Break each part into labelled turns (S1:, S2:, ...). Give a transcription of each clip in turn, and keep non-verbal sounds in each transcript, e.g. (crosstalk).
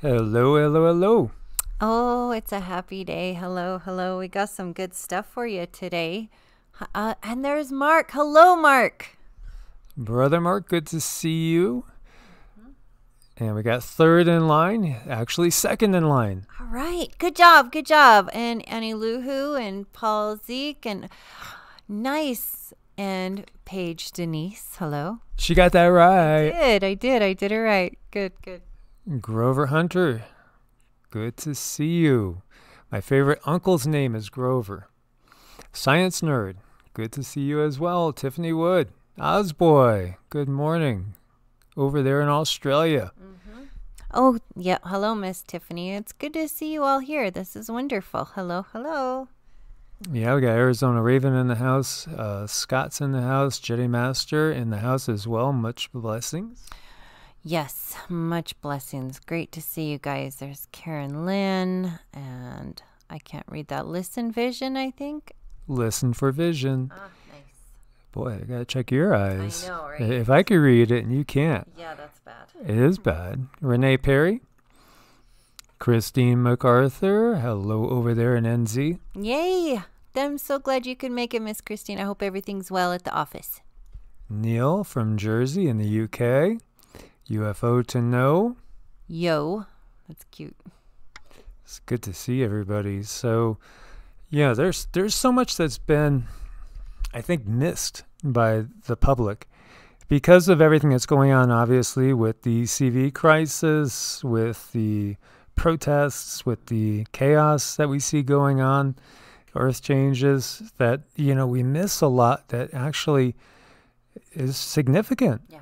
S1: Hello, hello, hello.
S2: Oh, it's a happy day. Hello, hello. We got some good stuff for you today. Uh, and there's Mark. Hello, Mark.
S1: Brother Mark, good to see you. And we got third in line, actually second in line.
S2: All right. Good job. Good job. And Annie Luhu and Paul Zeke and (gasps) nice. And Paige Denise. Hello.
S1: She got that right.
S2: I did. I did. I did it right. Good, good.
S1: Grover Hunter, good to see you. My favorite uncle's name is Grover. Science Nerd, good to see you as well. Tiffany Wood. Osboy, good morning. Over there in Australia.
S2: Oh, yeah. Hello, Miss Tiffany. It's good to see you all here. This is wonderful. Hello, hello.
S1: Yeah, we got Arizona Raven in the house. Uh, Scott's in the house. Jedi Master in the house as well. Much blessings.
S2: Yes, much blessings. Great to see you guys. There's Karen Lynn, and I can't read that. Listen Vision, I think.
S1: Listen for vision.
S2: Ah, nice.
S1: Boy, I gotta check your eyes.
S2: I know, right?
S1: If I could read it and you can't,
S2: Yeah, that's bad.
S1: it is bad. Renee Perry, Christine MacArthur, hello over there in NZ.
S2: Yay! I'm so glad you could make it, Miss Christine. I hope everything's well at the office.
S1: Neil from Jersey in the UK. UFO to know.
S2: Yo, that's cute.
S1: It's good to see everybody. So, yeah, there's there's so much that's been, I think, missed by the public because of everything that's going on. Obviously, with the CV crisis, with the protests, with the chaos that we see going on, earth changes. That you know we miss a lot that actually is significant.
S2: Yeah,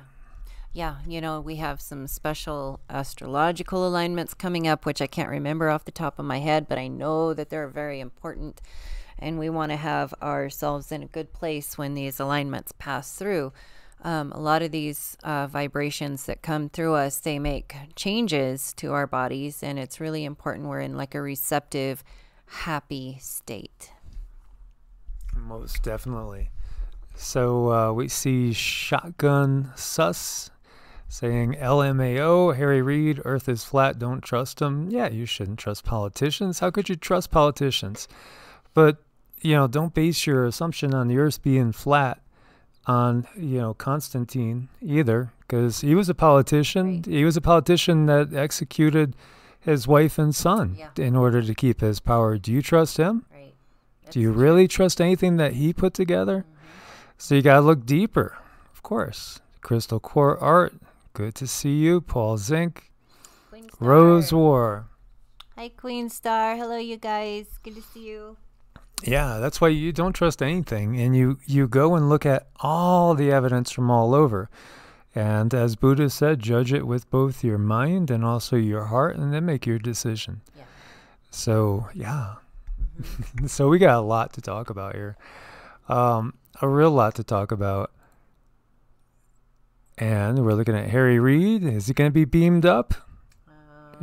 S2: you know, we have some special astrological alignments coming up, which I can't remember off the top of my head, but I know that they're very important. And we want to have ourselves in a good place when these alignments pass through. Um, a lot of these uh, vibrations that come through us, they make changes to our bodies, and it's really important we're in like a receptive, happy state.
S1: Most definitely. So uh, we see Shotgun Sus saying LMAO, Harry Reid, Earth is flat, don't trust him. Yeah, you shouldn't trust politicians. How could you trust politicians? But, you know, don't base your assumption on the Earth being flat on, you know, Constantine either, because he was a politician.
S2: Right.
S1: He was a politician that executed his wife and son
S2: Yeah.
S1: in order to keep his power. Do you trust him?
S2: Right.
S1: Do you really trust anything that he put together? Mm-hmm. So you gotta look deeper, of course. Crystal Core Art, good to see you. Paul Zink, Rose War.
S2: Hi, Queen Star. Hello, you guys. Good to see you.
S1: Yeah, that's why you don't trust anything, and you you go and look at all the evidence from all over, and as Buddha said, judge it with both your mind and also your heart, and then make your decision.
S2: Yeah.
S1: So yeah, (laughs) so we got a lot to talk about here, um, a real lot to talk about, and we're looking at Harry Reid. Is he going to be beamed up? Uh,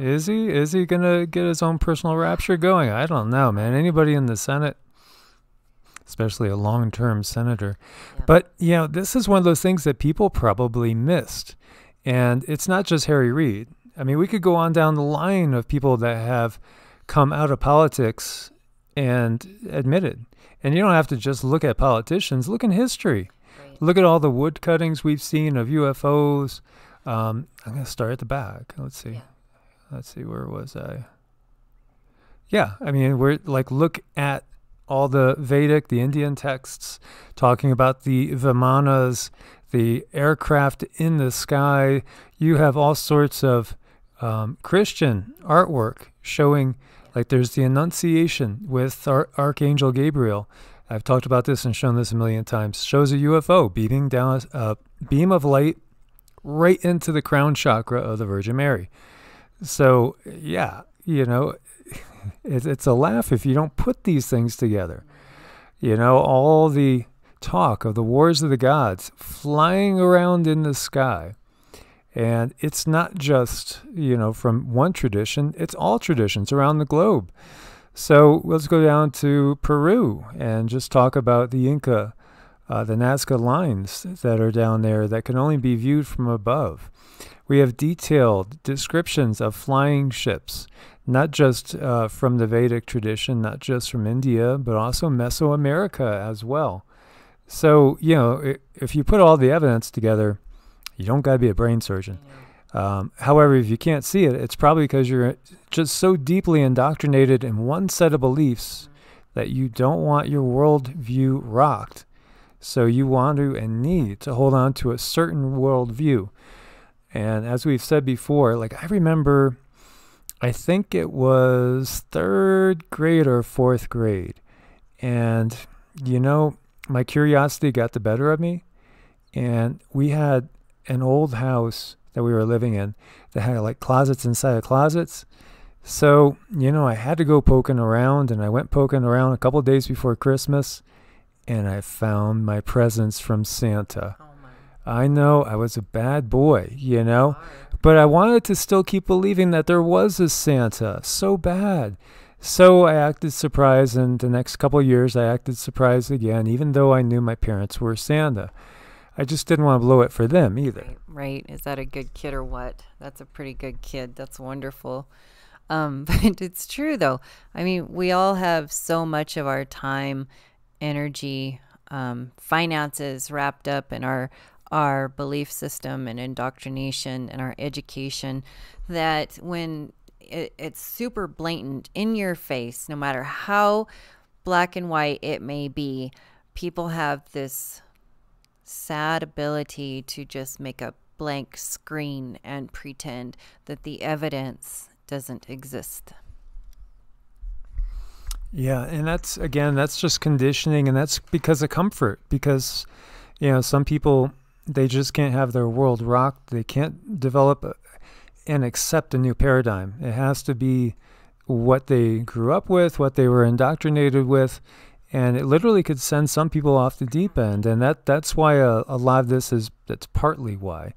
S1: is he? Is he gonna get his own personal rapture going? I don't know, man. Anybody in the Senate, especially a long-term senator,
S2: Yeah.
S1: but you know, this is one of those things that people probably missed, and it's not just Harry Reid. I mean, we could go on down the line of people that have come out of politics and admitted. And you don't have to just look at politicians. Look in history. Look at all the wood cuttings we've seen of UFOs. Um, I'm going to start at the back. Let's see.
S2: Yeah.
S1: Let's see. Where was I? Yeah. I mean, we're like, look at all the Vedic, the Indian texts talking about the Vimanas, the aircraft in the sky. You have all sorts of um, Christian artwork showing, like, there's the Annunciation with Ar- Archangel Gabriel. I've talked about this and shown this a million times. Shows a UFO beaming down a uh, beam of light right into the crown chakra of the Virgin Mary. So, yeah, you know, (laughs) it, it's a laugh if you don't put these things together. You know, all the talk of the wars of the gods flying around in the sky. And it's not just, you know, from one tradition, it's all traditions around the globe. So let's go down to Peru and just talk about the Inca uh, the Nazca lines that are down there that can only be viewed from above. We have detailed descriptions of flying ships, not just uh, from the Vedic tradition, not just from India, but also Mesoamerica as well. So, you know, if you put all the evidence together, you don't got to be a brain surgeon. Um, however, if you can't see it, it's probably because you're just so deeply indoctrinated in one set of beliefs that you don't want your worldview rocked. So you want to and need to hold on to a certain worldview. And as we've said before, like I remember, I think it was third grade or fourth grade. And, you know, my curiosity got the better of me. And we had an old house that we were living in that had like closets inside of closets. So, you know, I had to go poking around and I went poking around a couple days before Christmas and I found my presents from Santa. Oh I know I was a bad boy, you know, but I wanted to still keep believing that there was a Santa. So bad. So I acted surprised, and the next couple years I acted surprised again, even though I knew my parents were Santa. I just didn't want to blow it for them either.
S2: Right, right. Is that a good kid or what? That's a pretty good kid. That's wonderful. Um, (laughs) but it's true though. I mean, we all have so much of our time, energy, um, finances wrapped up in our our belief system and indoctrination and our education that when it, it's super blatant in your face, no matter how black and white it may be, people have this sad ability to just make a blank screen and pretend that the evidence doesn't exist.
S1: Yeah, and that's again, that's just conditioning, and that's because of comfort. Because you know, some people they just can't have their world rocked. They can't develop a, and accept a new paradigm. It has to be what they grew up with, what they were indoctrinated with, and it literally could send some people off the deep end. And that that's why a, a lot of this is that's partly why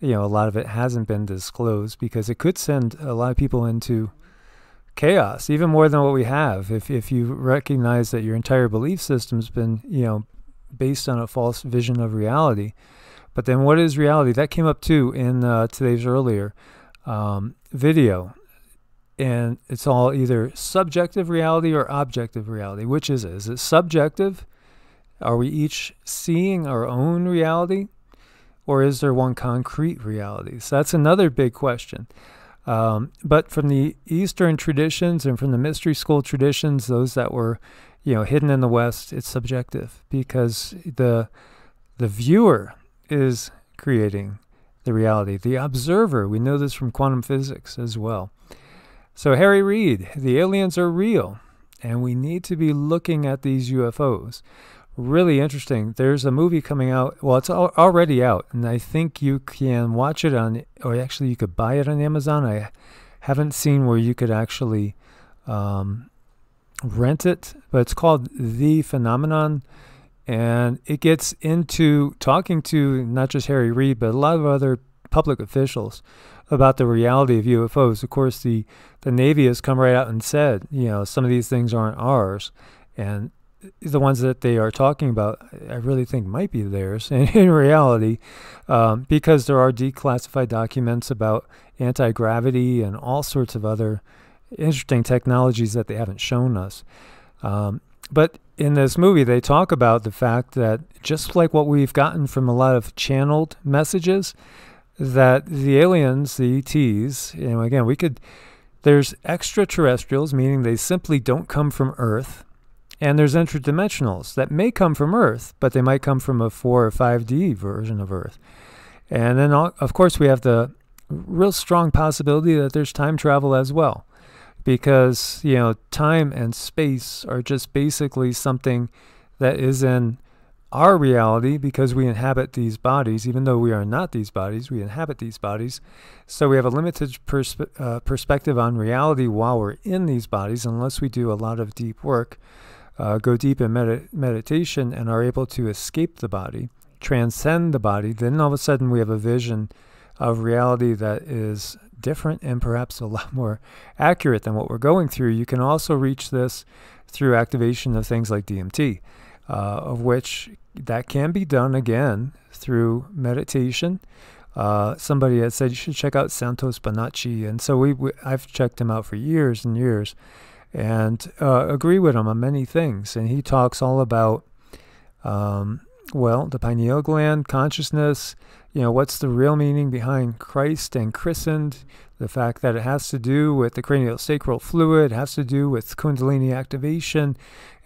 S1: you know, a lot of it hasn't been disclosed because it could send a lot of people into chaos, even more than what we have. If if you recognize that your entire belief system's been, you know, based on a false vision of reality. But then, what is reality? That came up too in uh, today's earlier um, video, and it's all either subjective reality or objective reality. Which is it? Is it subjective? Are we each seeing our own reality? or is there one concrete reality? So that's another big question. Um, but from the Eastern traditions and from the mystery school traditions, those that were, you know, hidden in the West, it's subjective because the the viewer is creating the reality. The observer, we know this from quantum physics as well. So Harry Reid, the aliens are real, and we need to be looking at these UFOs really interesting. There's a movie coming out. Well, it's al- already out, and I think you can watch it on, or actually you could buy it on Amazon. I haven't seen where you could actually um, rent it, but it's called The Phenomenon, and it gets into talking to not just Harry Reid, but a lot of other public officials about the reality of UFOs. Of course, the the Navy has come right out and said, you know, some of these things aren't ours, and the ones that they are talking about, I really think might be theirs (laughs) in, in reality, um, because there are declassified documents about anti gravity and all sorts of other interesting technologies that they haven't shown us. Um, but in this movie, they talk about the fact that just like what we've gotten from a lot of channeled messages, that the aliens, the ETs, know, again, we could, there's extraterrestrials, meaning they simply don't come from Earth and there's interdimensionals that may come from Earth, but they might come from a 4 or 5D version of Earth. And then, of course, we have the real strong possibility that there's time travel as well. Because, you know, time and space are just basically something that is in our reality because we inhabit these bodies, even though we are not these bodies, we inhabit these bodies. So we have a limited uh, perspective on reality while we're in these bodies, unless we do a lot of deep work uh, go deep in med- meditation and are able to escape the body, transcend the body, then all of a sudden we have a vision of reality that is different and perhaps a lot more accurate than what we're going through. You can also reach this through activation of things like DMT, uh, of which that can be done again through meditation. Uh, somebody had said you should check out Santos Bonacci, and so we, we I've checked him out for years and years, and uh, agree with him on many things. And he talks all about, um, well, the pineal gland, consciousness. You know, what's the real meaning behind Christ and christened? The fact that it has to do with the cranial sacral fluid, has to do with Kundalini activation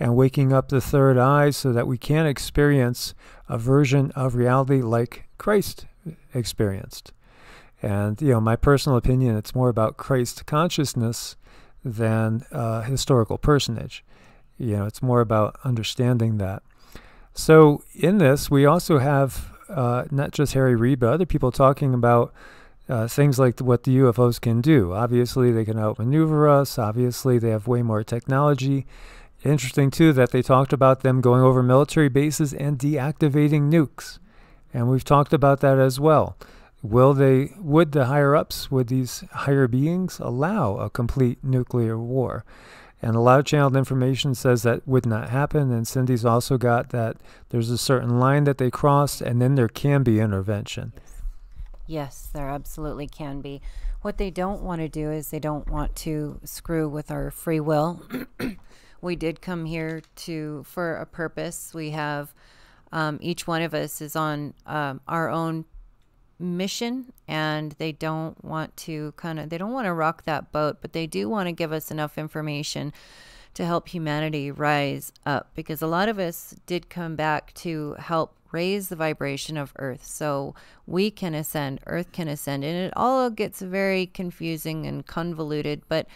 S1: and waking up the third eye so that we can experience a version of reality like Christ experienced. And, you know, my personal opinion, it's more about Christ consciousness than a historical personage. You know, it's more about understanding that. So, in this, we also have uh, not just Harry Reid, but other people talking about uh, things like what the UFOs can do. Obviously, they can outmaneuver us. Obviously, they have way more technology. Interesting, too, that they talked about them going over military bases and deactivating nukes. And we've talked about that as well. Will they, would the higher ups, would these higher beings allow a complete nuclear war? And a lot of channeled information says that would not happen. And Cindy's also got that there's a certain line that they crossed, and then there can be intervention.
S2: Yes, there absolutely can be. What they don't want to do is they don't want to screw with our free will. (coughs) we did come here to for a purpose. We have um, each one of us is on um, our own mission and they don't want to kind of they don't want to rock that boat but they do want to give us enough information to help humanity rise up because a lot of us did come back to help raise the vibration of earth. So we can ascend earth can ascend and it all gets very confusing and convoluted but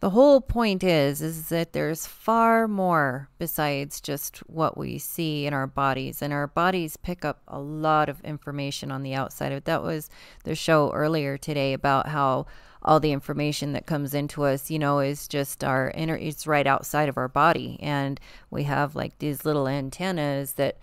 S2: the whole point is is that there's far more besides just what we see in our bodies and our bodies pick up a lot of information on the outside of that was the show earlier today about how all the information that comes into us you know is just our inner it's right outside of our body. And we have like these little antennas that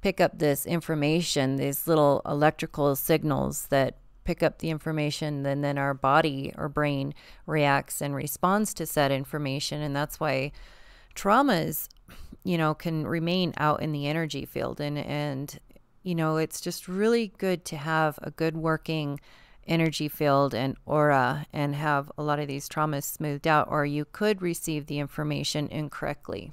S2: pick up this information these little electrical signals that pick up the information and then our body or brain reacts and responds to said information. And that's why traumas you know can remain out in the energy field. And and you know it's just really good to have a good working energy field and aura and have a lot of these traumas smoothed out or you could receive the information incorrectly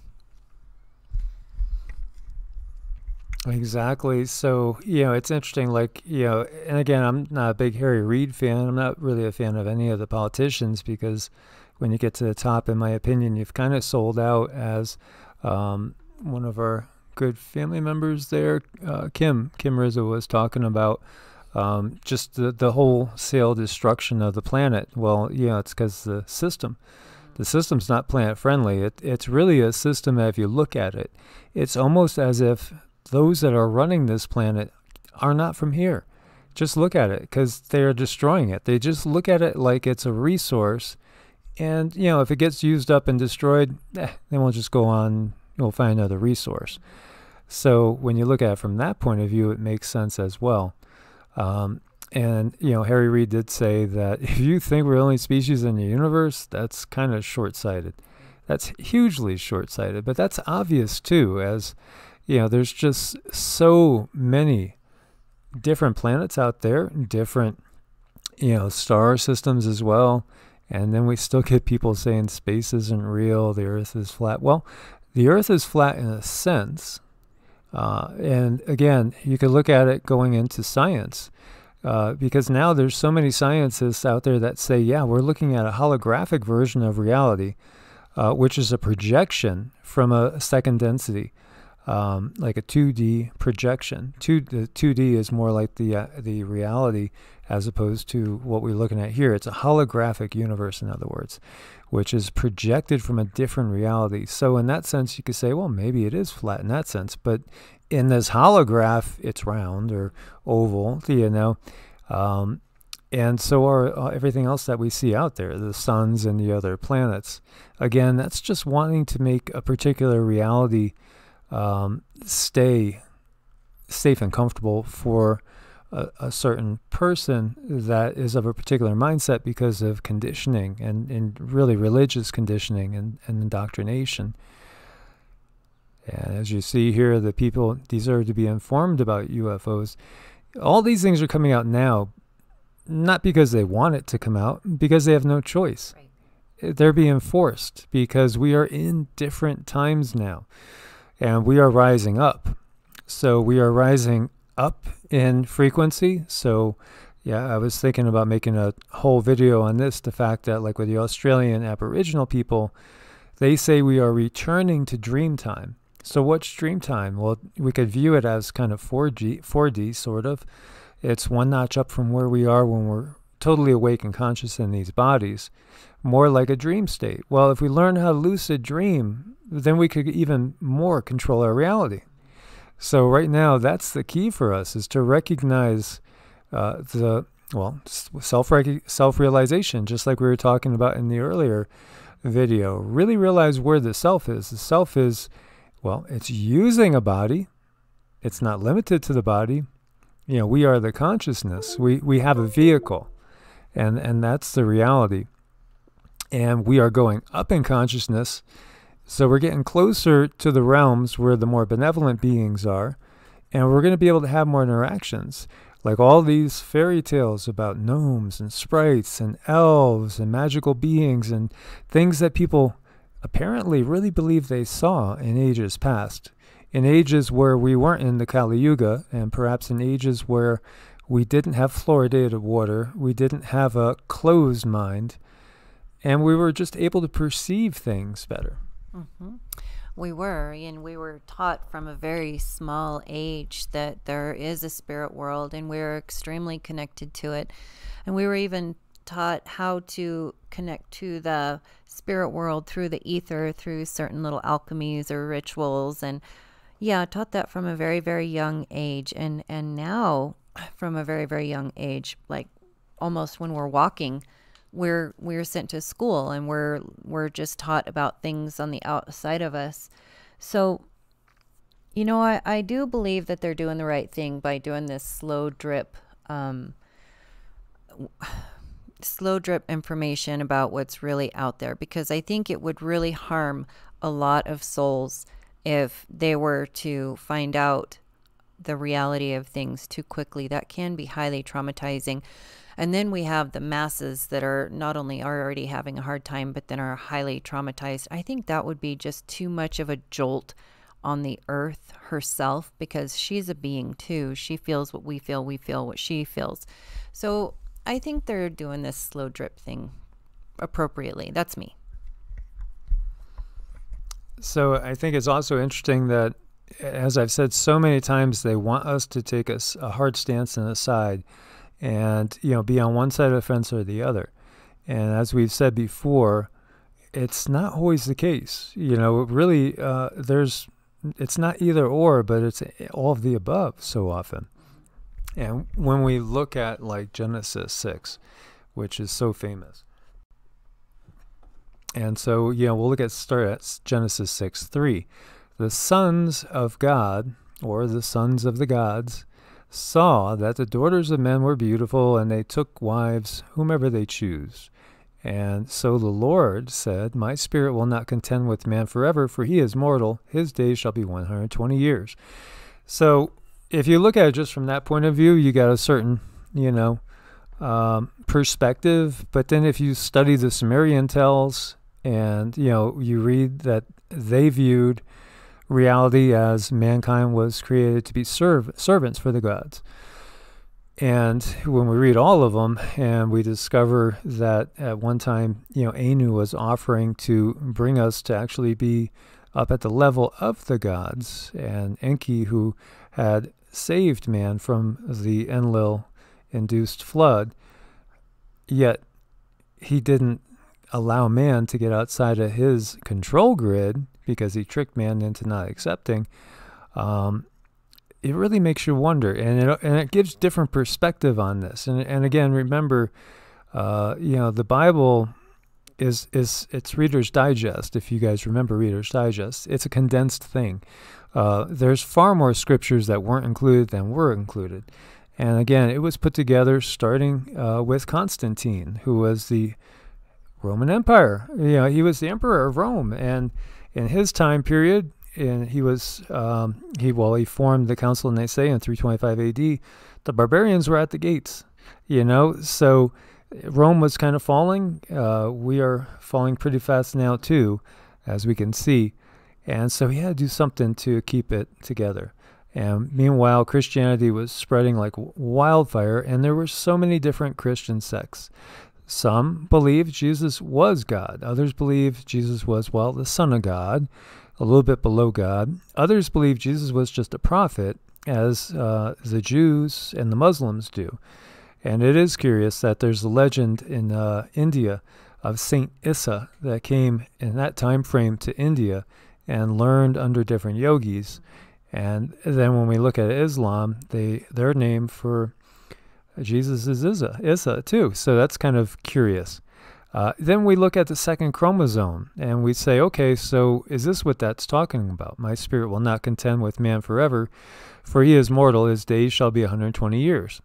S1: Exactly. So, you know, it's interesting. Like, you know, and again, I'm not a big Harry Reid fan. I'm not really a fan of any of the politicians because when you get to the top, in my opinion, you've kind of sold out as um, one of our good family members there, uh, Kim, Kim Rizzo was talking about um, just the, the wholesale destruction of the planet. Well, you know, it's because the system. The system's not planet friendly. It, it's really a system if you look at it, it's almost as if those that are running this planet are not from here. Just look at it because they are destroying it. They just look at it like it's a resource. And, you know, if it gets used up and destroyed, eh, then we'll just go on, we'll find another resource. So when you look at it from that point of view, it makes sense as well. Um, and, you know, Harry Reid did say that (laughs) if you think we're the only species in the universe, that's kind of short sighted. That's hugely short sighted, but that's obvious too, as you know, there's just so many different planets out there, different, you know, star systems as well. And then we still get people saying space isn't real, the Earth is flat. Well, the Earth is flat in a sense. Uh, and again, you could look at it going into science. Uh, because now there's so many scientists out there that say, yeah, we're looking at a holographic version of reality, uh, which is a projection from a second density um, like a 2D projection. Two, the 2D is more like the uh, the reality as opposed to what we're looking at here. It's a holographic universe, in other words, which is projected from a different reality. So in that sense, you could say, well, maybe it is flat in that sense, but in this holograph, it's round or oval, you know. Um, and so are uh, everything else that we see out there, the suns and the other planets. Again, that's just wanting to make a particular reality um, stay safe and comfortable for a, a, certain person that is of a particular mindset because of conditioning and, and really religious conditioning and, and indoctrination. And as you see here, the people deserve to be informed about UFOs. All these things are coming out now, not because they want it to come out, because they have no choice. Right. They're being forced because we are in different times now and we are rising up. So we are rising up in frequency. So, yeah, I was thinking about making a whole video on this the fact that, like with the Australian Aboriginal people, they say we are returning to dream time. So, what's dream time? Well, we could view it as kind of 4G, 4D sort of. It's one notch up from where we are when we're totally awake and conscious in these bodies, more like a dream state. Well, if we learn how to lucid dream, then we could even more control our reality. So right now, that's the key for us is to recognize uh, the well self self realization, just like we were talking about in the earlier video. Really realize where the self is. The self is well, it's using a body. It's not limited to the body. You know, we are the consciousness. We we have a vehicle, and and that's the reality. And we are going up in consciousness so we're getting closer to the realms where the more benevolent beings are, and we're going to be able to have more interactions. Like all these fairy tales about gnomes and sprites and elves and magical beings and things that people apparently really believe they saw in ages past. In ages where we weren't in the Kali Yuga, and perhaps in ages where we didn't have fluoridated water, we didn't have a closed mind, and we were just able to perceive things better.
S2: Mm-hmm. We were, and we were taught from a very small age that there is a spirit world, and we're extremely connected to it. And we were even taught how to connect to the spirit world through the ether, through certain little alchemies or rituals, and yeah, taught that from a very, very young age. And and now, from a very, very young age, like almost when we're walking we're we're sent to school and we're we're just taught about things on the outside of us. So you know, I, I do believe that they're doing the right thing by doing this slow drip um, slow drip information about what's really out there because I think it would really harm a lot of souls if they were to find out the reality of things too quickly. That can be highly traumatizing. And then we have the masses that are not only are already having a hard time, but then are highly traumatized. I think that would be just too much of a jolt on the earth herself because she's a being too. She feels what we feel, we feel what she feels. So I think they're doing this slow drip thing appropriately. That's me.
S1: So I think it's also interesting that, as I've said so many times, they want us to take a, a hard stance and a side and you know be on one side of the fence or the other. And as we've said before, it's not always the case. You know, really, uh, there's it's not either or, but it's all of the above so often. And when we look at like Genesis six, which is so famous. And so, you know, we'll look at start at Genesis 6 3. The sons of God, or the sons of the gods, saw that the daughters of men were beautiful, and they took wives whomever they choose. And so the Lord said, My spirit will not contend with man forever, for he is mortal. His days shall be 120 years. So if you look at it just from that point of view, you got a certain, you know, um, perspective. But then if you study the Sumerian tells and, you know, you read that they viewed reality as mankind was created to be serv- servants for the gods. And when we read all of them, and we discover that at one time, you know, Anu was offering to bring us to actually be up at the level of the gods, and Enki, who had saved man from the Enlil induced flood, yet he didn't allow man to get outside of his control grid because he tricked man into not accepting, um, it really makes you wonder, and it and it gives different perspective on this. And and again, remember, uh, you know, the Bible is is it's Reader's Digest. If you guys remember Reader's Digest, it's a condensed thing. Uh, there's far more scriptures that weren't included than were included. And again, it was put together starting uh, with Constantine, who was the Roman Empire. You know, he was the emperor of Rome, and in his time period, and he was um, he well he formed the Council of Nicaea in 325 A.D. The barbarians were at the gates, you know. So Rome was kind of falling. Uh, we are falling pretty fast now too, as we can see, and so he had to do something to keep it together. And meanwhile, Christianity was spreading like wildfire, and there were so many different Christian sects. Some believe Jesus was God. Others believe Jesus was, well, the Son of God, a little bit below God. Others believe Jesus was just a prophet, as uh, the Jews and the Muslims do. And it is curious that there's a legend in uh, India of Saint Issa that came in that time frame to India and learned under different yogis. And then when we look at Islam, they their name for Jesus is Issa, Issa too. So that's kind of curious. Uh, then we look at the second chromosome and we say, okay, so is this what that's talking about? My spirit will not contend with man forever, for he is mortal, his days shall be 120 years.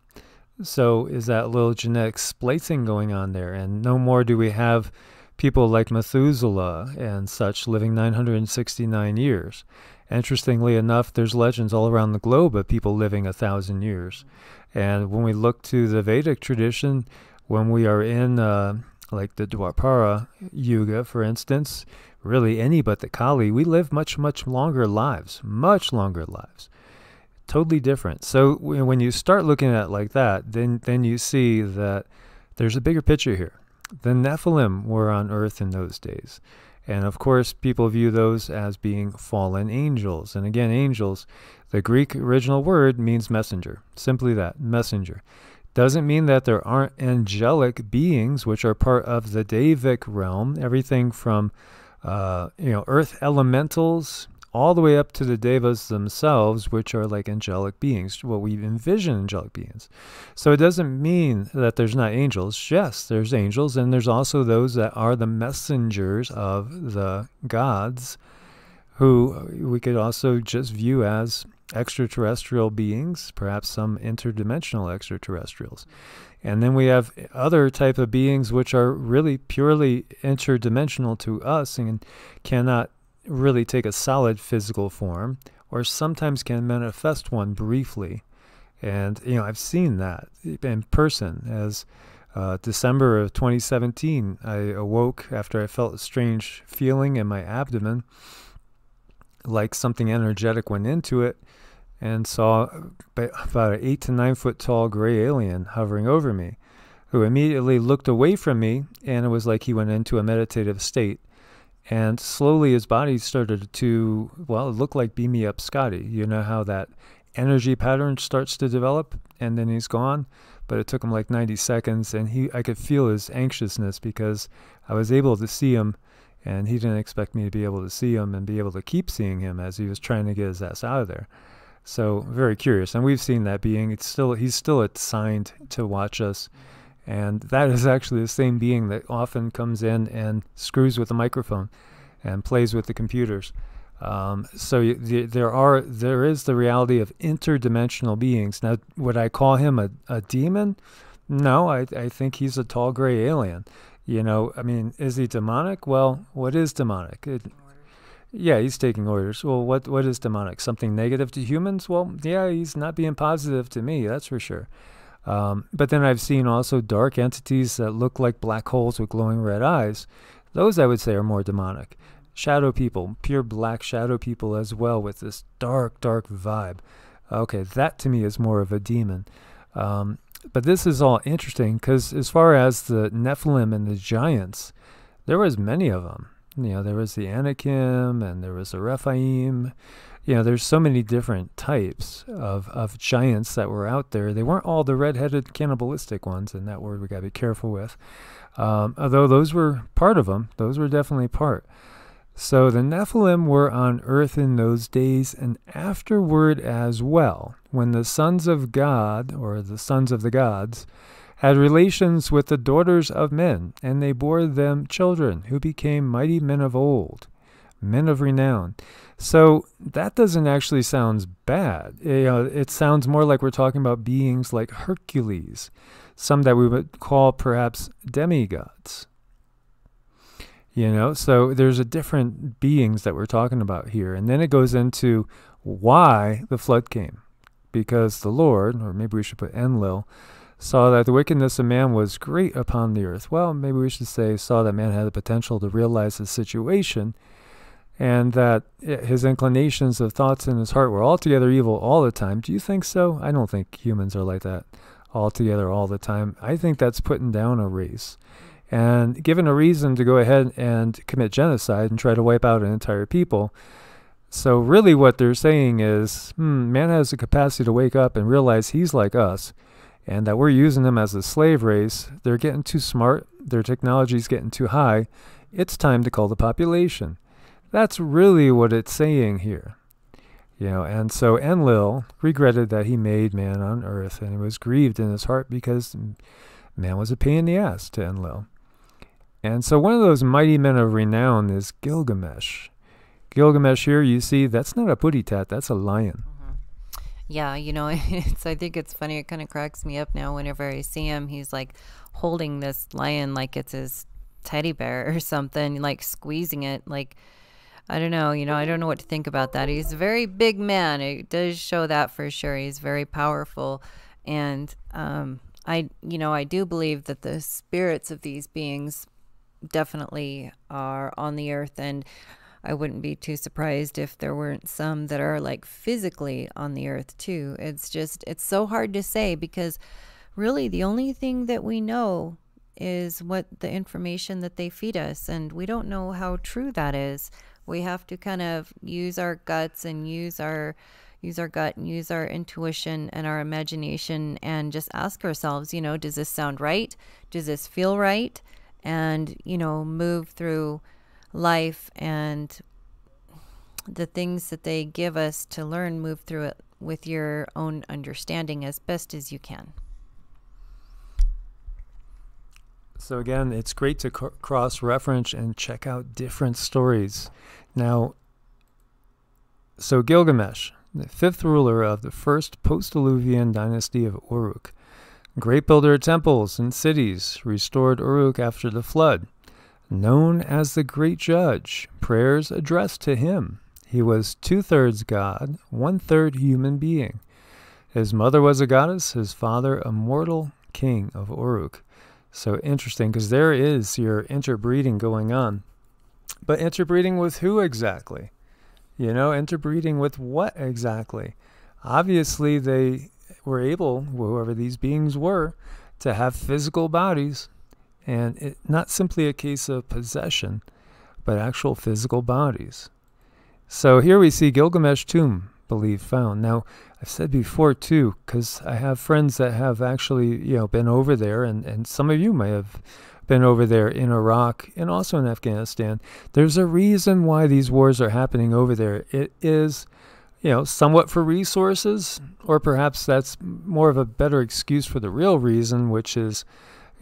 S1: So is that little genetic splicing going on there? And no more do we have people like Methuselah and such living 969 years. Interestingly enough, there's legends all around the globe of people living a thousand years. And when we look to the Vedic tradition, when we are in uh, like the Dwapara Yuga, for instance, really any but the Kali, we live much, much longer lives, much longer lives. Totally different. So when you start looking at it like that, then then you see that there's a bigger picture here. The Nephilim were on earth in those days. And of course, people view those as being fallen angels. And again, angels, the Greek original word means messenger. Simply that, messenger. Doesn't mean that there aren't angelic beings which are part of the Devic realm. Everything from, uh, you know, earth elementals all the way up to the devas themselves, which are like angelic beings, what we envision angelic beings. So it doesn't mean that there's not angels. Yes, there's angels, and there's also those that are the messengers of the gods, who we could also just view as extraterrestrial beings, perhaps some interdimensional extraterrestrials. And then we have other type of beings which are really purely interdimensional to us and cannot really take a solid physical form or sometimes can manifest one briefly. And, you know, I've seen that in person as uh, December of 2017, I awoke after I felt a strange feeling in my abdomen, like something energetic went into it, and saw about an eight to nine foot tall gray alien hovering over me, who immediately looked away from me, and it was like he went into a meditative state. And slowly his body started to, well, it looked like Beam Me Up Scotty. You know how that energy pattern starts to develop and then he's gone? But it took him like 90 seconds and he I could feel his anxiousness because I was able to see him and he didn't expect me to be able to see him and be able to keep seeing him as he was trying to get his ass out of there. So very curious. And we've seen that being it's still he's still assigned to watch us. And that is actually the same being that often comes in and screws with the microphone and plays with the computers. Um, so y- there are there is the reality of interdimensional beings. Now, would I call him a, a demon? No, I, I think he's a tall gray alien. You know, I mean, is he demonic? Well, what is demonic? It, yeah, he's taking orders. Well, what what is demonic? Something negative to humans? Well, yeah, he's not being positive to me, that's for sure. Um, but then I've seen also dark entities that look like black holes with glowing red eyes. Those I would say are more demonic. Shadow people, pure black shadow people as well, with this dark, dark vibe. Okay, that to me is more of a demon. Um, but this is all interesting because as far as the Nephilim and the giants, there was many of them. You know, there was the Anakim and there was the Rephaim you know, there's so many different types of, of giants that were out there. They weren't all the red-headed cannibalistic ones, and that word we got to be careful with. Um, although those were part of them, those were definitely part. So the Nephilim were on earth in those days and afterward as well, when the sons of God, or the sons of the gods, had relations with the daughters of men, and they bore them children, who became mighty men of old, men of renown. So that doesn't actually sound bad. Eh, you know, it sounds more like we're talking about beings like Hercules, some that we would call perhaps demigods. You know, so there's a different beings that we're talking about here. And then it goes into why the flood came. Because the Lord, or maybe we should put Enlil, saw that the wickedness of man was great upon the earth. Well, maybe we should say saw that man had the potential to realize the situation and that his inclinations of thoughts in his heart were altogether evil all the time. Do you think so? I don't think humans are like that altogether all the time. I think that's putting down a race and given a reason to go ahead and commit genocide and try to wipe out an entire people. So, really, what they're saying is hmm, man has the capacity to wake up and realize he's like us and that we're using them as a slave race. They're getting too smart, their technology's getting too high. It's time to call the population. That's really what it's saying here. You know, and so Enlil regretted that he made man on earth, and was grieved in his heart because man was a pain in the ass to Enlil. And so one of those mighty men of renown is Gilgamesh. Gilgamesh here, you see, that's not a putty tat, that's a lion.
S2: Mm-hmm. Yeah, you know, (laughs) it's I think it's funny, it kind of cracks me up now whenever I see him. He's like holding this lion like it's his teddy bear or something, like squeezing it like I don't know, you know, I don't know what to think about that. He's a very big man. It does show that for sure. He's very powerful and um I you know, I do believe that the spirits of these beings definitely are on the earth and I wouldn't be too surprised if there weren't some that are like physically on the earth too. It's just it's so hard to say because really the only thing that we know is what the information that they feed us and we don't know how true that is. We have to kind of use our guts and use our use our gut and use our intuition and our imagination and just ask ourselves, you know, does this sound right? Does this feel right? and, you know, move through life and the things that they give us to learn, move through it with your own understanding as best as you can.
S1: So, again, it's great to c- cross reference and check out different stories. Now, so Gilgamesh, the fifth ruler of the first post Diluvian dynasty of Uruk, Great builder of temples and cities, restored Uruk after the flood. Known as the Great Judge, prayers addressed to him. He was two thirds God, one third human being. His mother was a goddess, his father a mortal king of Uruk. So interesting, because there is your interbreeding going on. But interbreeding with who exactly? You know, interbreeding with what exactly? Obviously, they were able, whoever these beings were, to have physical bodies, and it, not simply a case of possession, but actual physical bodies. So here we see Gilgamesh tomb believed found. Now, I've said before too, because I have friends that have actually, you know, been over there, and, and some of you may have been over there in Iraq and also in Afghanistan. There's a reason why these wars are happening over there. It is you know, somewhat for resources, or perhaps that's more of a better excuse for the real reason, which is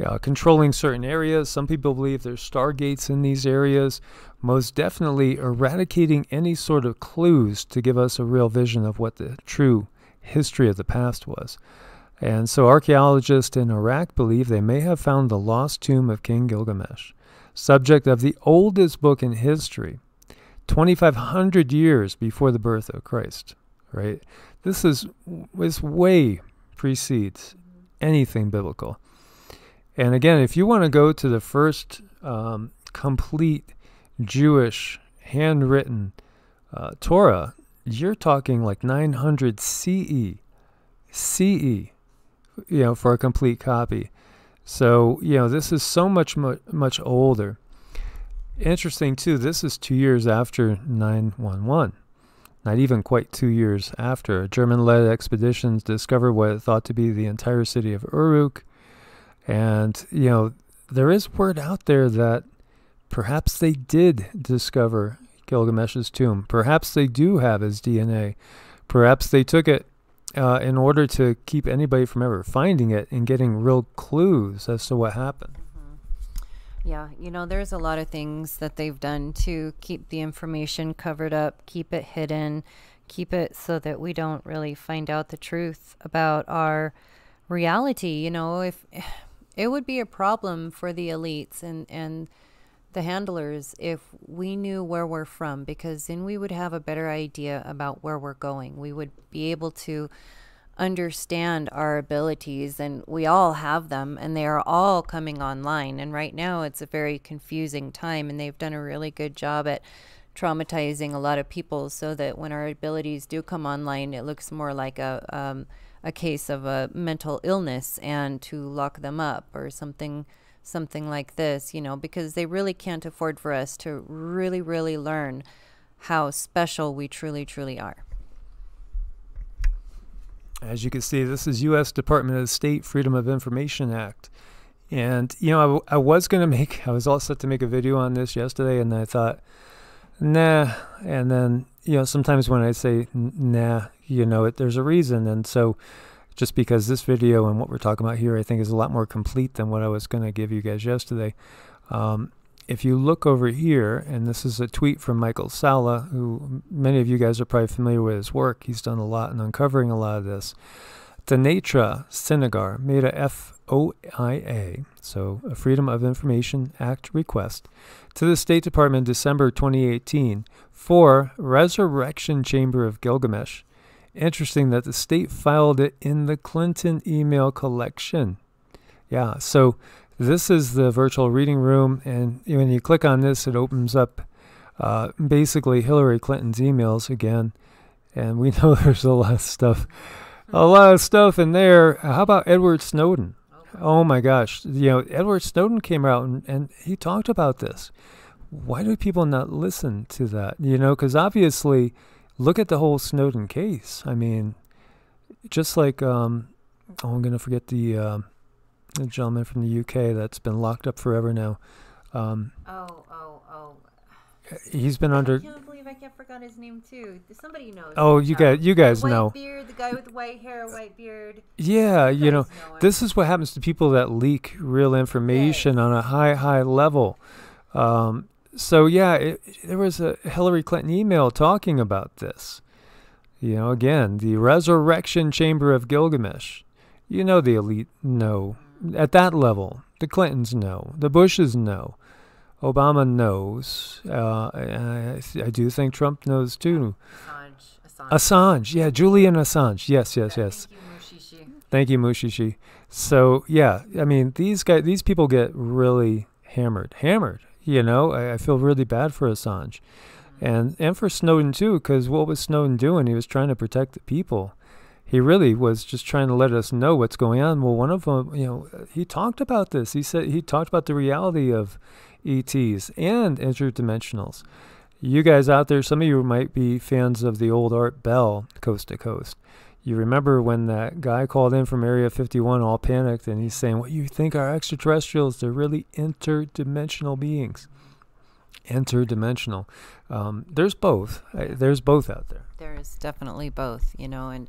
S1: uh, controlling certain areas. Some people believe there's stargates in these areas. Most definitely eradicating any sort of clues to give us a real vision of what the true history of the past was. And so archaeologists in Iraq believe they may have found the lost tomb of King Gilgamesh, subject of the oldest book in history 2,500 years before the birth of Christ, right? This is this way precedes anything biblical. And again, if you want to go to the first um, complete Jewish handwritten uh, Torah, you're talking like 900 CE, CE, you know, for a complete copy. So, you know, this is so much, much, much older. Interesting, too, this is two years after 911. Not even quite two years after. German led expeditions discovered what it thought to be the entire city of Uruk. And, you know, there is word out there that perhaps they did discover Gilgamesh's tomb. Perhaps they do have his DNA. Perhaps they took it uh, in order to keep anybody from ever finding it and getting real clues as to what happened.
S2: Yeah, you know, there's a lot of things that they've done to keep the information covered up, keep it hidden, keep it so that we don't really find out the truth about our reality. You know, if it would be a problem for the elites and, and the handlers if we knew where we're from because then we would have a better idea about where we're going. We would be able to understand our abilities and we all have them and they are all coming online and right now it's a very confusing time and they've done a really good job at traumatizing a lot of people so that when our abilities do come online it looks more like a um, a case of a mental illness and to lock them up or something something like this you know because they really can't afford for us to really really learn how special we truly truly are
S1: as you can see, this is U.S. Department of State Freedom of Information Act. And, you know, I, I was going to make, (laughs) I was all set to make a video on this yesterday, and I thought, nah. And then, you know, sometimes when I say nah, you know, it, there's a reason. And so just because this video and what we're talking about here, I think is a lot more complete than what I was going to give you guys yesterday. Um, if you look over here, and this is a tweet from Michael Salla who many of you guys are probably familiar with his work. He's done a lot in uncovering a lot of this. Denetra Senigar made a FOIA, so a Freedom of Information Act request, to the State Department in December 2018 for Resurrection Chamber of Gilgamesh. Interesting that the state filed it in the Clinton email collection. Yeah, so this is the virtual reading room, and when you click on this, it opens up uh, basically Hillary Clinton's emails again. And we (laughs) know there's a lot of stuff, a lot of stuff in there. How about Edward Snowden? Oh my gosh. You know, Edward Snowden came out and, and he talked about this. Why do people not listen to that? You know, because obviously, look at the whole Snowden case. I mean, just like, um, oh, I'm going to forget the. Uh, a gentleman from the UK that's been locked up forever now. Um,
S2: oh, oh, oh.
S1: He's been under.
S2: I can't believe I can't forgot his name too. Somebody knows.
S1: Oh, you guys, you guys
S2: white
S1: know.
S2: beard, the guy with the white hair, white beard.
S1: Yeah, you, know, know this is what happens to people that leak real information on a high, high level. Um, so yeah, it, there was a Hillary Clinton email talking about this. You know, again, the Resurrection Chamber of Gilgamesh. You know, the elite know at that level. The Clintons know. The Bushes know. Obama knows. Uh, I, I, do think Trump knows too.
S2: Assange.
S1: Assange. Assange. Yeah, Julian Assange. Yes, yes, yes.
S2: Thank you, Mushishi.
S1: Thank you, Mushishi. So yeah, I mean these guys, these people get really hammered, hammered. You know, I, I feel really bad for Assange, and and for Snowden too, because what was Snowden doing? He was trying to protect the people he really was just trying to let us know what's going on. Well, one of them, you know, he talked about this. He said he talked about the reality of ETs and interdimensionals. You guys out there, some of you might be fans of the old Art Bell Coast to Coast. You remember when that guy called in from Area 51 all panicked and he's saying, What you think are extraterrestrials? They're really interdimensional beings. Interdimensional. Um, there's both. There's both out there.
S2: There is definitely both, you know, and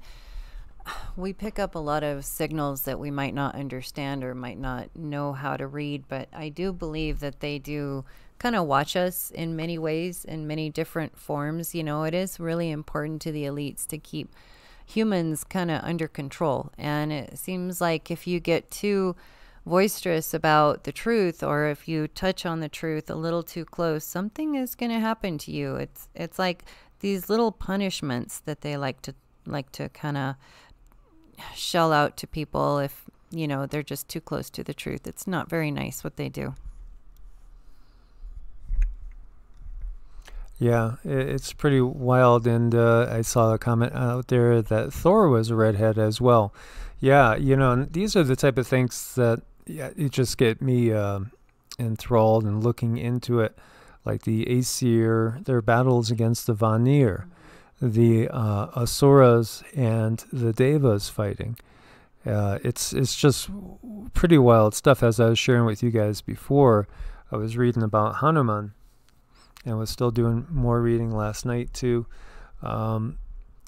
S2: (sighs) we pick up a lot of signals that we might not understand or might not know how to read, but I do believe that they do kind of watch us in many ways, in many different forms. You know, it is really important to the elites to keep humans kind of under control. And it seems like if you get too boisterous about the truth or if you touch on the truth a little too close, something is going to happen to you. It's it's like these little punishments that they like to like to kind of shell out to people if, you know, they're just too close to the truth. It's not very nice what they do.
S1: Yeah, it's pretty wild. And uh, I saw a comment out there that Thor was a redhead as well. Yeah, you know, and these are the type of things that yeah, it just get me uh, enthralled and looking into it. Like the Aesir, their battles against the Vanir the uh, Asuras and the Devas fighting. Uh, it's it's just pretty wild stuff. As I was sharing with you guys before, I was reading about Hanuman, and was still doing more reading last night too. Um,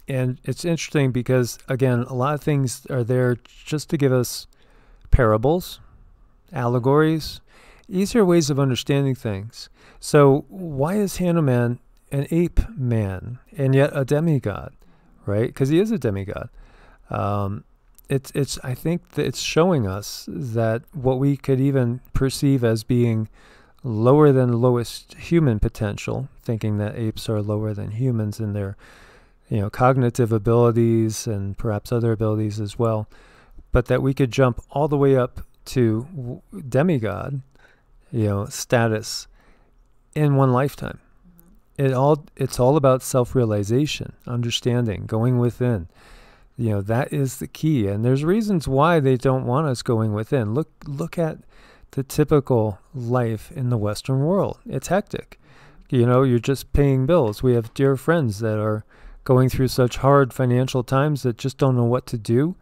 S1: and it's interesting because again, a lot of things are there just to give us parables, allegories, easier ways of understanding things. So why is Hanuman an ape man and yet a demigod, right? Because he is a demigod. Um, it's it's I think that it's showing us that what we could even perceive as being lower than lowest human potential, thinking that apes are lower than humans in their you know cognitive abilities and perhaps other abilities as well, but that we could jump all the way up to demigod, you know, status in one lifetime. Mm-hmm. It all it's all about self-realization, understanding, going within. You know, that is the key. And there's reasons why they don't want us going within. Look look at the typical life in the Western world. It's hectic. You know, you're just paying bills. We have dear friends that are going through such hard financial times that just don't know what to do.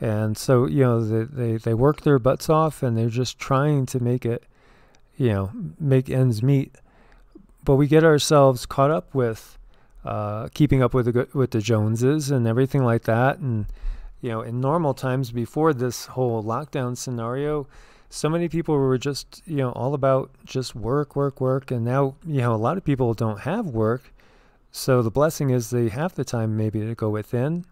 S1: And so, you know, they, they, they work their butts off and they're just trying to make it, you know, make ends meet. But we get ourselves caught up with uh, keeping up with the, with the Joneses and everything like that. And, you know, in normal times before this whole lockdown scenario, so many people were just, you know, all about just work, work, work. And now, you know, a lot of people don't have work. So the blessing is they have the time maybe to go within.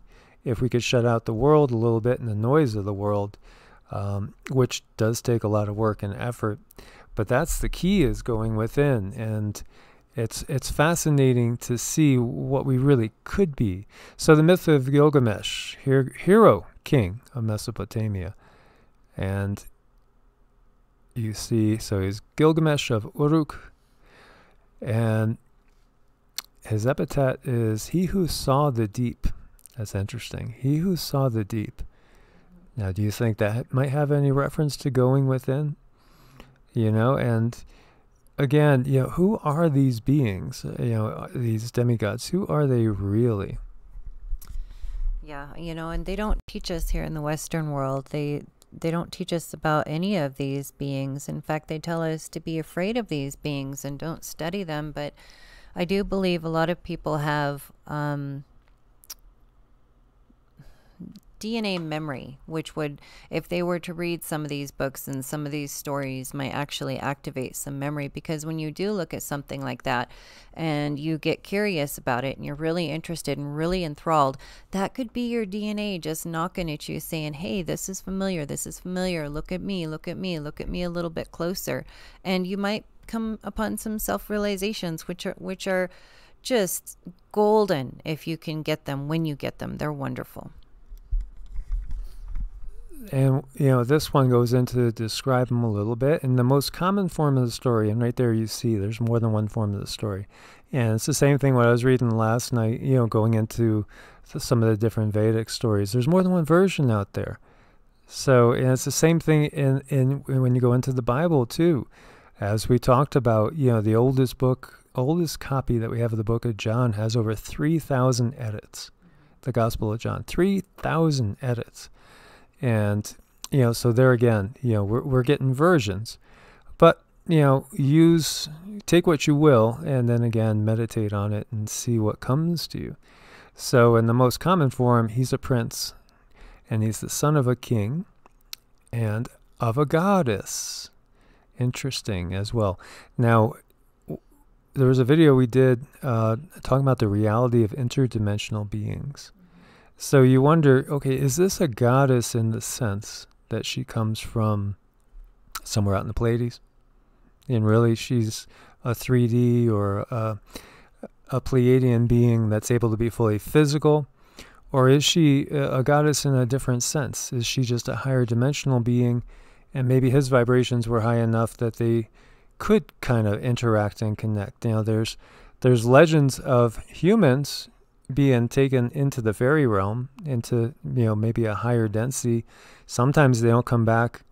S1: If we could shut out the world a little bit and the noise of the world, um, which does take a lot of work and effort. But that's the key is going within. And it's it's fascinating to see what we really could be. So the myth of Gilgamesh, hero king of Mesopotamia, and you see, so he's Gilgamesh of Uruk, and his epithet is He who saw the deep. That's interesting. He who saw the deep. Now, do you think that might have any reference to going within? You know, and again, you know, who are these beings? You know, uh, these demigods. Who are they really?
S2: Yeah, you know, and they don't teach us here in the Western world. They they don't teach us about any of these beings. In fact, they tell us to be afraid of these beings and don't study them. But I do believe a lot of people have um, DNA memory, which would, if they were to read some of these books and some of these stories, might actually activate some memory. Because when you do look at something like that and you get curious about it and you're really interested and really enthralled, that could be your DNA just knocking at you saying, Hey, this is familiar. This is familiar. Look at me. Look at me. Look at me a little bit closer. And you might come upon some self realizations, which are, which are, just golden if you can get them when you get them. They're wonderful
S1: and you know this one goes into describe them a little bit. And the most common form of the story and right there you see there's more than one form of the story. And it's the same thing what i was reading last night you know going into some of the different vedic stories. There's more than one version out there. So and it's the same thing in in when you go into the bible too. As we talked about you know the oldest book oldest copy that we have of the book of john has over 3000 edits. The gospel of john 3000 edits and, you know, so there again, you know, we're, we're getting versions. But, you know, use, take what you will, and then again, meditate on it and see what comes to you. So, in the most common form, he's a prince, and he's the son of a king and of a goddess. Interesting as well. Now, there was a video we did uh, talking about the reality of interdimensional beings. So you wonder, okay, is this a goddess in the sense that she comes from somewhere out in the Pleiades? And really she's a 3D or a, a Pleiadian being that's able to be fully physical? Or is she a goddess in a different sense? Is she just a higher dimensional being and maybe his vibrations were high enough that they could kind of interact and connect? You know, there's there's legends of humans being taken into the fairy realm, into you know maybe a higher density, sometimes they don't come back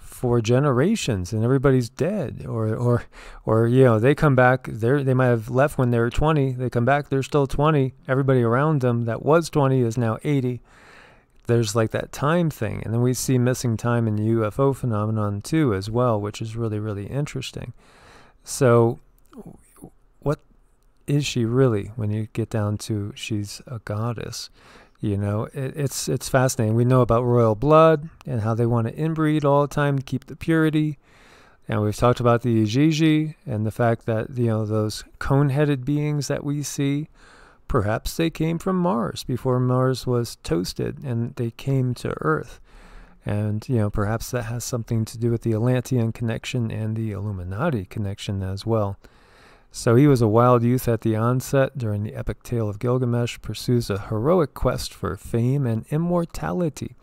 S1: for generations and everybody's dead or or or you know they come back they they might have left when they were 20 they come back they're still 20 everybody around them that was 20 is now 80 there's like that time thing and then we see missing time in the UFO phenomenon too as well which is really really interesting. So is she really when you get down to she's a goddess? You know, it, it's it's fascinating. We know about royal blood and how they want to inbreed all the time to keep the purity. And we've talked about the Igigi and the fact that, you know, those cone-headed beings that we see, perhaps they came from Mars before Mars was toasted and they came to Earth. And, you know, perhaps that has something to do with the Atlantean connection and the Illuminati connection as well. So he was a wild youth at the onset during the epic tale of Gilgamesh, pursues a heroic quest for fame and immortality,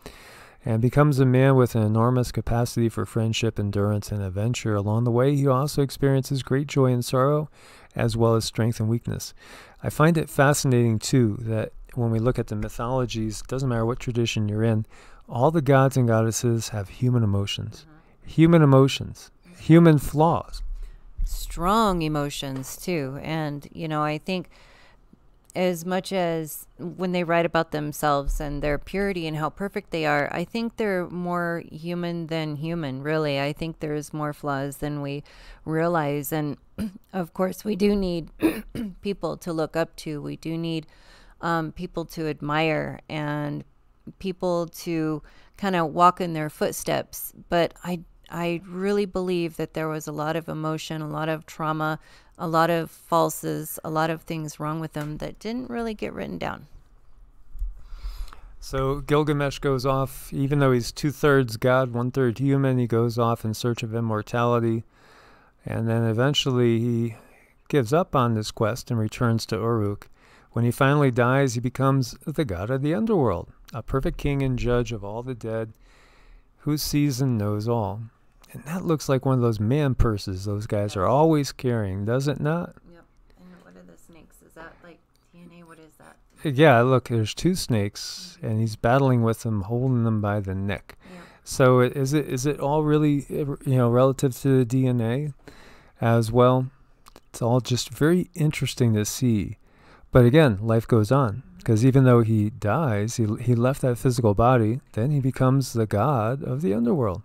S1: and becomes a man with an enormous capacity for friendship, endurance, and adventure. Along the way, he also experiences great joy and sorrow, as well as strength and weakness. I find it fascinating, too, that when we look at the mythologies, doesn't matter what tradition you're in, all the gods and goddesses have human emotions, mm-hmm. human emotions, human flaws
S2: strong emotions too. And, you know, I think as much as when they write about themselves and their purity and how perfect they are, I think they're more human than human, really. I think there's more flaws than we realize. And (clears throat) of course, we do need (clears throat) people to look up to, we do need um, people to admire and people to kind of walk in their footsteps. But I I really believe that there was a lot of emotion, a lot of trauma, a lot of falses, a lot of things wrong with them that didn't really get written down.
S1: So Gilgamesh goes off, even though he's two thirds God, one third human, he goes off in search of immortality. And then eventually he gives up on this quest and returns to Uruk. When he finally dies, he becomes the god of the underworld, a perfect king and judge of all the dead, who sees and knows all. And that looks like one of those man purses those guys are always carrying, does it not?
S2: Yep. And what are the snakes? Is that like DNA? What is that?
S1: Uh, yeah, look, there's two snakes, mm-hmm. and he's battling with them, holding them by the neck. Yeah. So is it is it all really uh, you know relative to the DNA as well? It's all just very interesting to see. But again, life goes on mm-hmm. because even though he dies, he he left that physical body, then he becomes the god of the underworld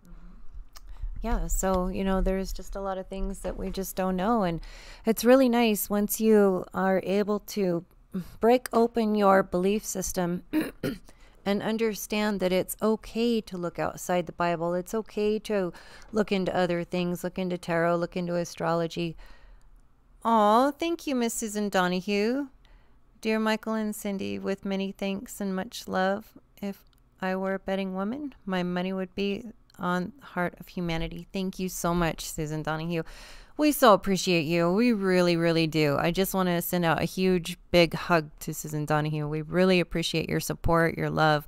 S2: yeah so you know there's just a lot of things that we just don't know and it's really nice once you are able to break open your belief system (clears throat) and understand that it's okay to look outside the bible it's okay to look into other things look into tarot look into astrology. Oh thank you miss susan donahue. Dear michael and cindy with many thanks and much love if i were a betting woman my money would be on Heart of Humanity. Thank you so much, Susan Donahue. We so appreciate you. We really, really do. I just want to send out a huge, big hug to Susan Donahue. We really appreciate your support, your love,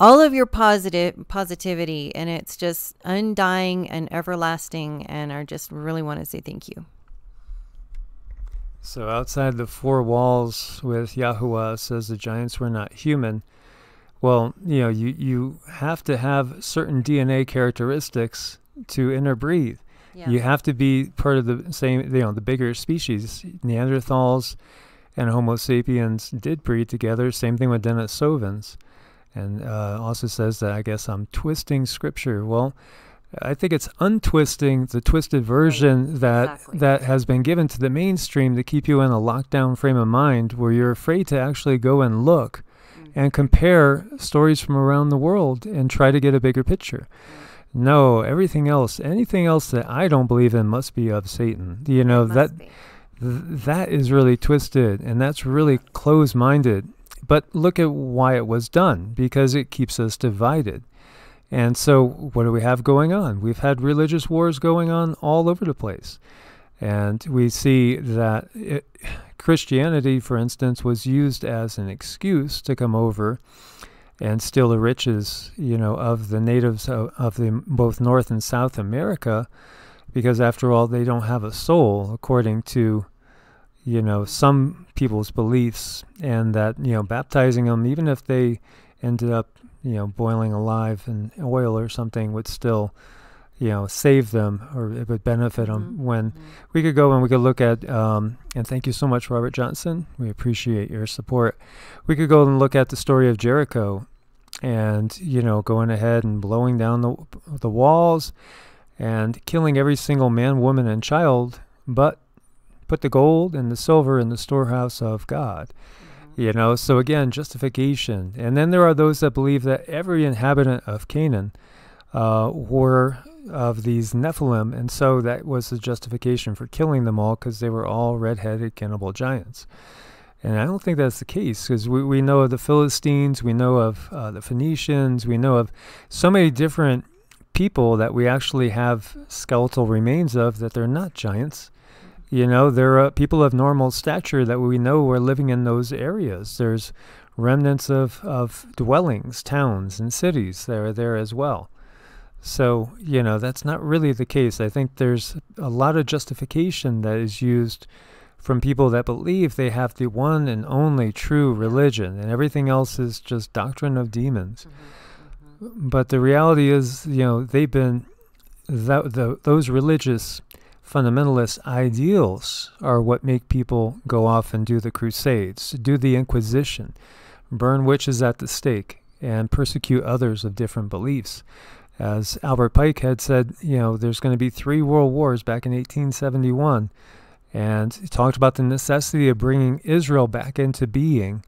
S2: all of your positive positivity, and it's just undying and everlasting. And I just really want to say thank you.
S1: So outside the four walls with Yahuwah says the giants were not human. Well, you know, you, you have to have certain DNA characteristics to interbreed. Yeah. You have to be part of the same, you know, the bigger species. Neanderthals and Homo sapiens did breed together. Same thing with Denisovans. And uh, also says that I guess I'm twisting scripture. Well, I think it's untwisting the twisted version right. that exactly. that has been given to the mainstream to keep you in a lockdown frame of mind where you're afraid to actually go and look and compare stories from around the world and try to get a bigger picture. No, everything else, anything else that I don't believe in must be of Satan. You know, that th- that is really twisted and that's really closed-minded. But look at why it was done because it keeps us divided. And so what do we have going on? We've had religious wars going on all over the place. And we see that it, Christianity, for instance, was used as an excuse to come over and steal the riches, you know, of the natives of, of the both North and South America, because after all, they don't have a soul, according to, you know, some people's beliefs, and that you know, baptizing them, even if they ended up, you know, boiling alive in oil or something, would still you know save them or it would benefit them mm-hmm. when mm-hmm. we could go and we could look at um, and thank you so much robert johnson we appreciate your support we could go and look at the story of jericho and you know going ahead and blowing down the the walls and killing every single man woman and child but put the gold and the silver in the storehouse of god mm-hmm. you know so again justification and then there are those that believe that every inhabitant of canaan uh, were of these Nephilim, and so that was the justification for killing them all because they were all red-headed cannibal giants. And I don't think that's the case because we, we know of the Philistines, we know of uh, the Phoenicians, we know of so many different people that we actually have skeletal remains of that they're not giants. You know, there are people of normal stature that we know were living in those areas. There's remnants of, of dwellings, towns, and cities that are there as well. So, you know, that's not really the case. I think there's a lot of justification that is used from people that believe they have the one and only true religion, and everything else is just doctrine of demons. Mm-hmm, mm-hmm. But the reality is, you know, they've been, th- the, those religious fundamentalist ideals are what make people go off and do the crusades, do the Inquisition, burn witches at the stake, and persecute others of different beliefs. As Albert Pike had said, you know, there's going to be three world wars back in 1871 and he talked about the necessity of bringing Israel back into being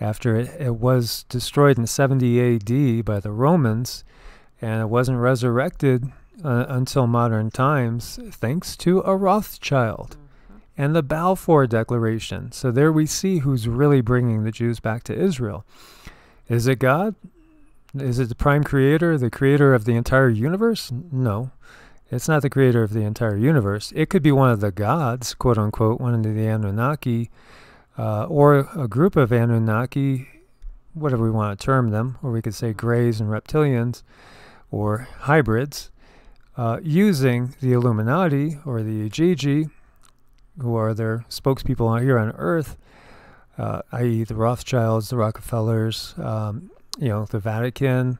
S1: after it, it was destroyed in 70 AD by the Romans, and it wasn't resurrected uh, until modern times, thanks to a Rothschild mm-hmm. and the Balfour Declaration. So there we see who's really bringing the Jews back to Israel. Is it God? Is it the prime creator, the creator of the entire universe? No. It's not the creator of the entire universe. It could be one of the gods, quote unquote, one of the Anunnaki, uh, or a group of Anunnaki, whatever we want to term them, or we could say greys and reptilians, or hybrids, uh, using the Illuminati or the Igigi, who are their spokespeople here on Earth, uh, i.e., the Rothschilds, the Rockefellers, um, you know, the Vatican,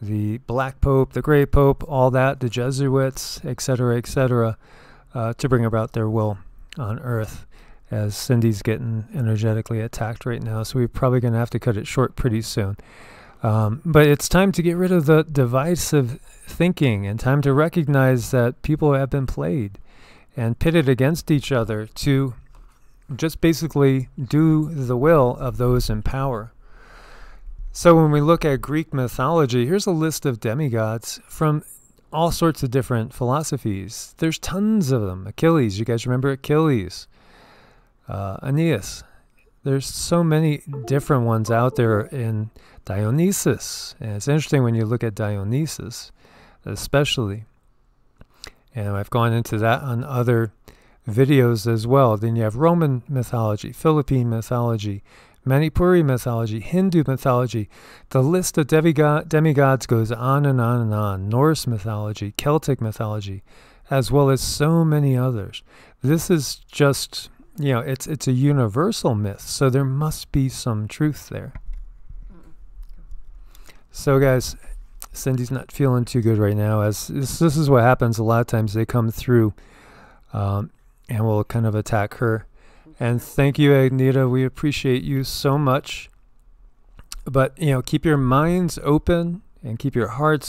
S1: the Black Pope, the Gray Pope, all that, the Jesuits, etc., etc., uh, to bring about their will on earth. As Cindy's getting energetically attacked right now, so we're probably going to have to cut it short pretty soon. Um, but it's time to get rid of the divisive thinking and time to recognize that people have been played and pitted against each other to just basically do the will of those in power. So when we look at Greek mythology, here's a list of demigods from all sorts of different philosophies. There's tons of them. Achilles, you guys remember Achilles? Uh, Aeneas. There's so many different ones out there in Dionysus. And it's interesting when you look at Dionysus, especially. And I've gone into that on other videos as well. Then you have Roman mythology, Philippine mythology, Manipuri mythology, Hindu mythology. The list of demigod, demigods goes on and on and on. Norse mythology, Celtic mythology, as well as so many others. This is just, you know, it's it's a universal myth, so there must be some truth there. So, guys, Cindy's not feeling too good right now. As this, this is what happens a lot of times. They come through, um, and will kind of attack her. And thank you, Agnita. We appreciate you so much. But, you know, keep your minds open and keep your hearts